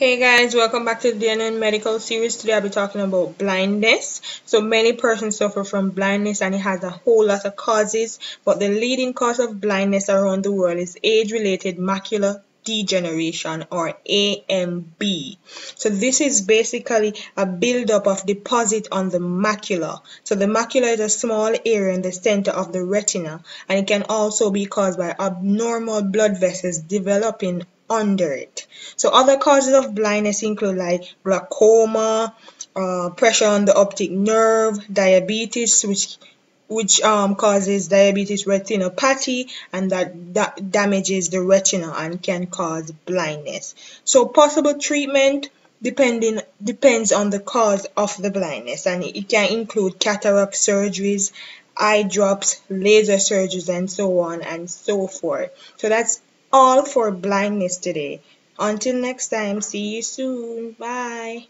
Hey guys, welcome back to the D&N Medical Series. Today I'll be talking about blindness. So many persons suffer from blindness and it has a whole lot of causes, but the leading cause of blindness around the world is age-related macular degeneration or AMD. So this is basically a buildup of deposit on the macula. So the macula is a small area in the center of the retina and it can also be caused by abnormal blood vessels developing under it. So other causes of blindness include like glaucoma, uh, pressure on the optic nerve, diabetes, which which um, causes diabetes retinopathy and that, that damages the retina and can cause blindness. So possible treatment depending depends on the cause of the blindness and it can include cataract surgeries, eye drops, laser surgeries and so on and so forth. So that's all for blindness today. Until next time, see you soon. Bye.